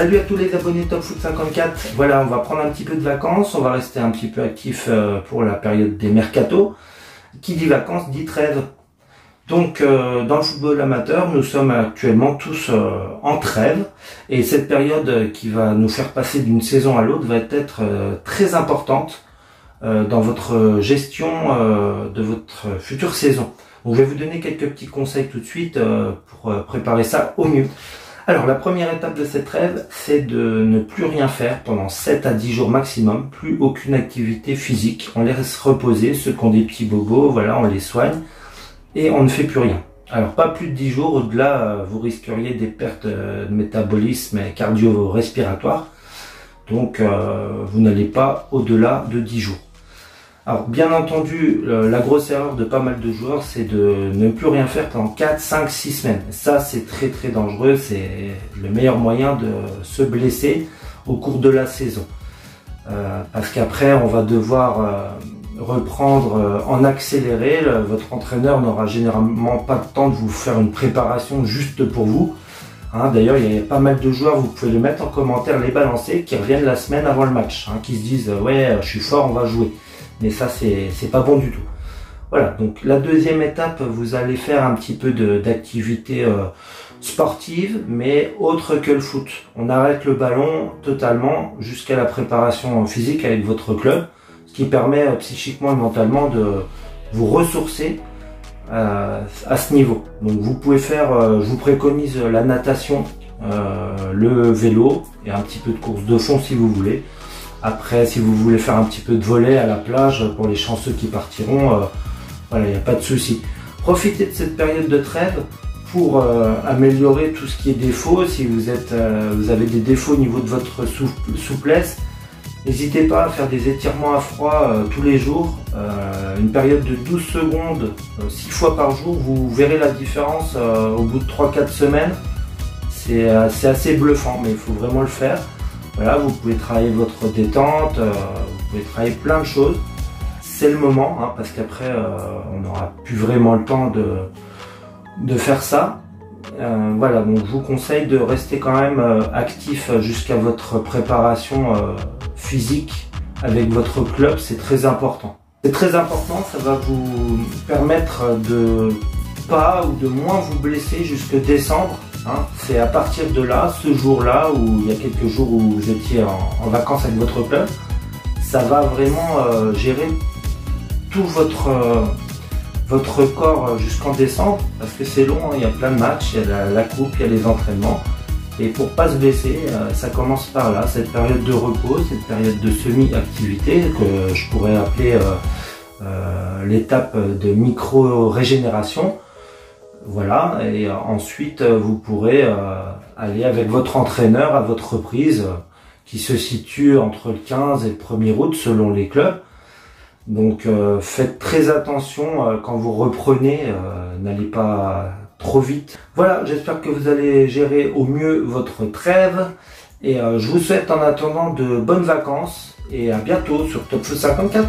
Salut à tous les abonnés Top Foot 54. Voilà, on va prendre un petit peu de vacances, on va rester un petit peu actif euh, pour la période des mercatos. Qui dit vacances dit trêve. Donc euh, dans le football amateur, nous sommes actuellement tous euh, en trêve et cette période qui va nous faire passer d'une saison à l'autre va être très importante dans votre gestion de votre future saison. Je vais vous donner quelques petits conseils tout de suite pour préparer ça au mieux. Alors la première étape de cette rêve, c'est de ne plus rien faire pendant 7 à 10 jours maximum, plus aucune activité physique. On les laisse reposer, ceux qui ont des petits bobos, voilà, on les soigne et on ne fait plus rien. Alors pas plus de 10 jours, au-delà euh, vous risqueriez des pertes euh, de métabolisme et cardio-respiratoire. Donc euh, vous n'allez pas au-delà de 10 jours. Alors bien entendu, la grosse erreur de pas mal de joueurs, c'est de ne plus rien faire pendant 4, 5, 6 semaines. Ça, c'est très très dangereux, c'est le meilleur moyen de se blesser au cours de la saison. Euh, parce qu'après, on va devoir euh, reprendre euh, en accéléré. votre entraîneur n'aura généralement pas le temps de vous faire une préparation juste pour vous. Hein, d'ailleurs, il y a pas mal de joueurs, vous pouvez le mettre en commentaire, les balancer, qui reviennent la semaine avant le match, hein, qui se disent ouais, je suis fort, on va jouer mais ça c'est pas bon du tout. Voilà, donc la deuxième étape, vous allez faire un petit peu d'activité euh, sportive, mais autre que le foot. On arrête le ballon totalement jusqu'à la préparation physique avec votre club, ce qui permet euh, psychiquement et mentalement de vous ressourcer euh, à ce niveau. Donc vous pouvez faire, je vous préconise la natation, le vélo et un petit peu de course de fond si vous voulez. Après, si vous voulez faire un petit peu de volet à la plage pour les chanceux qui partiront, euh, voilà, il n'y a pas de souci. Profitez de cette période de trêve pour euh, améliorer tout ce qui est défaut. Si vous, êtes, euh, vous avez des défauts au niveau de votre souplesse, n'hésitez pas à faire des étirements à froid tous les jours. une période de 12 secondes, 6 fois par jour, vous verrez la différence au bout de 3-4 semaines. C'est assez bluffant, mais il faut vraiment le faire. Vous pouvez travailler votre détente, euh, vous pouvez travailler plein de choses. C'est le moment, hein, parce qu'après, euh, on n'aura plus vraiment le temps de, de faire ça. Euh, voilà, donc je vous conseille de rester quand même actif jusqu'à votre préparation physique avec votre club, c'est très important. C'est très important, ça va vous permettre de pas ou de moins vous blesser jusque décembre Hein, c'est à partir de là, ce jour-là, où il y a quelques jours où vous étiez en, vacances avec votre club, ça va vraiment euh, gérer tout votre, euh, votre corps jusqu'en décembre, parce que c'est long, hein, il y a plein de matchs, il y a la, coupe, il y a les entraînements. Et pour pas se blesser, euh, ça commence par là, cette période de repos, cette période de semi-activité que je pourrais appeler l'étape de micro-régénération. Voilà, et euh, ensuite euh, vous pourrez euh, aller avec votre entraîneur à votre reprise qui se situe entre le 15 et le 1er août selon les clubs. Donc faites très attention quand vous reprenez, n'allez pas trop vite. Voilà, j'espère que vous allez gérer au mieux votre trêve et je vous souhaite en attendant de bonnes vacances et à bientôt sur Top 54.